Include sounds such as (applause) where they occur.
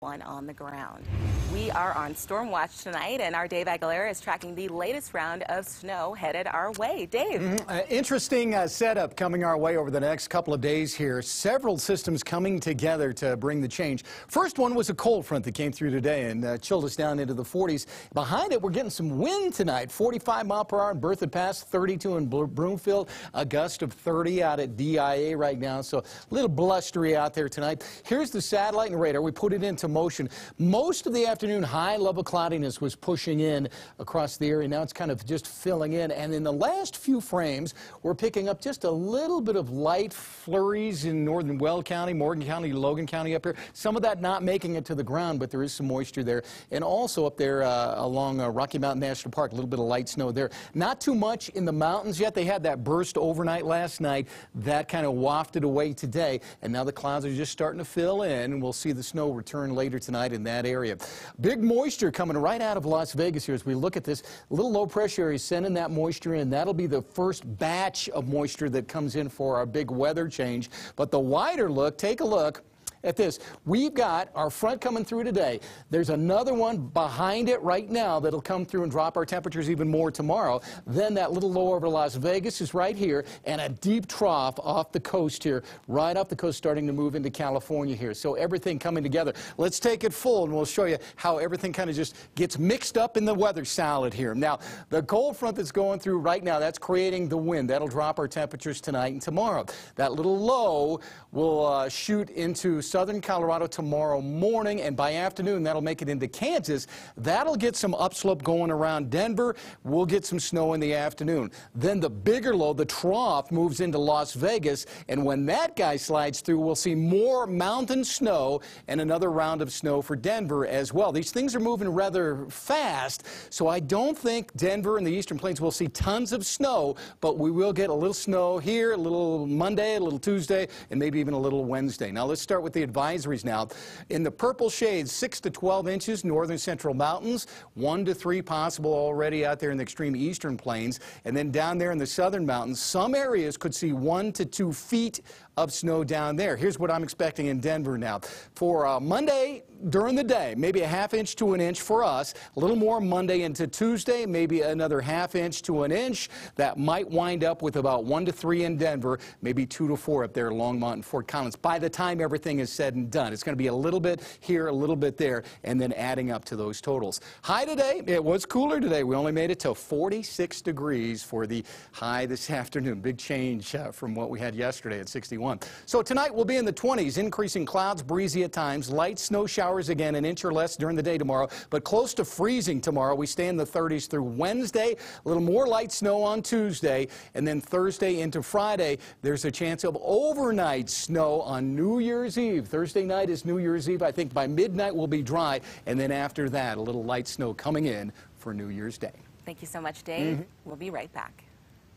one on the ground. We are on Storm Watch tonight, and our Dave Aguilera is tracking the latest round of snow headed our way. Dave. Mm -hmm. uh, interesting uh, setup coming our way over the next couple of days here. Several systems coming together to bring the change. First one was a cold front that came through today and uh, chilled us down into the 40s. Behind it, we're getting some wind tonight 45 mile per hour in Berthoud Pass, 32 in Broomfield, a gust of 30 out at DIA right now. So a little blustery out there tonight. Here's the satellite and radar. We put it into motion. Most of the afternoon, high level cloudiness was pushing in across the area. Now it's kind of just filling in. And in the last few frames, we're picking up just a little bit of light flurries in northern Weld County, Morgan County, Logan County up here. Some of that not making it to the ground, but there is some moisture there. And also up there uh, along uh, Rocky Mountain National Park, a little bit of light snow there. Not too much in the mountains yet. They had that burst overnight last night. That kind of wafted away today. And now the clouds are just starting to fill in. And we'll see the snow return later tonight in that area. Big moisture coming right out of Las Vegas here as we look at this. A little low pressure area sending that moisture in. That'll be the first batch of moisture that comes in for our big weather change. But the wider look, take a look at this. We've got our front coming through today. There's another one behind it right now that'll come through and drop our temperatures even more tomorrow. Then that little low over Las Vegas is right here, and a deep trough off the coast here, right off the coast, starting to move into California here. So everything coming together. Let's take it full, and we'll show you how everything kind of just gets mixed up in the weather salad here. Now, the cold front that's going through right now, that's creating the wind. That'll drop our temperatures tonight and tomorrow. That little low will uh, shoot into southern Colorado tomorrow morning, and by afternoon, that'll make it into Kansas. That'll get some upslope going around Denver. We'll get some snow in the afternoon. Then the bigger low, the trough, moves into Las Vegas, and when that guy slides through, we'll see more mountain snow and another round of snow for Denver as well. These things are moving rather fast, so I don't think Denver and the Eastern Plains will see tons of snow, but we will get a little snow here, a little Monday, a little Tuesday, and maybe even a little Wednesday. Now let's start with the advisories now. In the purple shades, 6 to 12 inches, northern central mountains, 1 to 3 possible already out there in the extreme eastern plains. And then down there in the southern mountains, some areas could see 1 to 2 feet of snow down there. Here's what I'm expecting in Denver now. For uh, Monday during the day, maybe a half inch to an inch for us. A little more Monday into Tuesday, maybe another half inch to an inch. That might wind up with about one to three in Denver, maybe two to four up there, Longmont and Fort Collins. By the time everything is said and done, it's going to be a little bit here, a little bit there, and then adding up to those totals. High today, it was cooler today. We only made it to 46 degrees for the high this (laughs) afternoon. Big change uh, from what we had yesterday at 61. So tonight we'll be in the 20s, increasing clouds, breezy at times, light snow showers again, an inch or less during the day tomorrow, but close to freezing tomorrow. We stay in the 30s through Wednesday, a little more light snow on Tuesday, and then Thursday into Friday, there's a chance of overnight snow on New Year's Eve. Thursday night is New Year's Eve. I think by midnight we'll be dry, and then after that, a little light snow coming in for New Year's Day. Thank you so much, Dave. Mm -hmm. We'll be right back.